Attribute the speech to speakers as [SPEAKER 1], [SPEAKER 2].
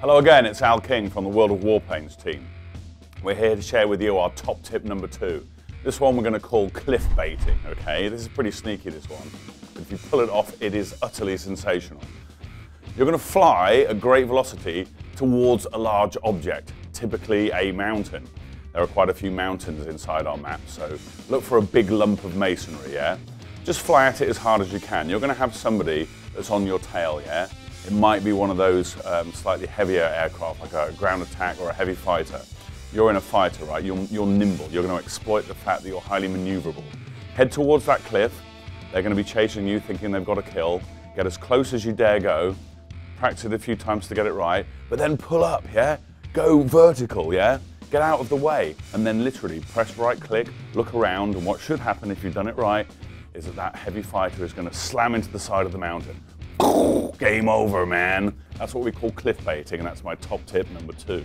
[SPEAKER 1] Hello again, it's Al King from the World of Warplanes team. We're here to share with you our top tip number two. This one we're going to call cliff baiting, okay? This is pretty sneaky, this one. If you pull it off, it is utterly sensational. You're going to fly at great velocity towards a large object, typically a mountain. There are quite a few mountains inside our map, so look for a big lump of masonry, yeah? Just fly at it as hard as you can. You're going to have somebody that's on your tail, yeah? It might be one of those um, slightly heavier aircraft, like a ground attack or a heavy fighter. You're in a fighter, right? You're, you're nimble. You're going to exploit the fact that you're highly maneuverable. Head towards that cliff. They're going to be chasing you, thinking they've got a kill. Get as close as you dare go. Practice it a few times to get it right. But then pull up, yeah? Go vertical, yeah? Get out of the way. And then literally press right click, look around, and what should happen if you've done it right is that that heavy fighter is going to slam into the side of the mountain. Game over, man. That's what we call cliff baiting, and that's my top tip number two.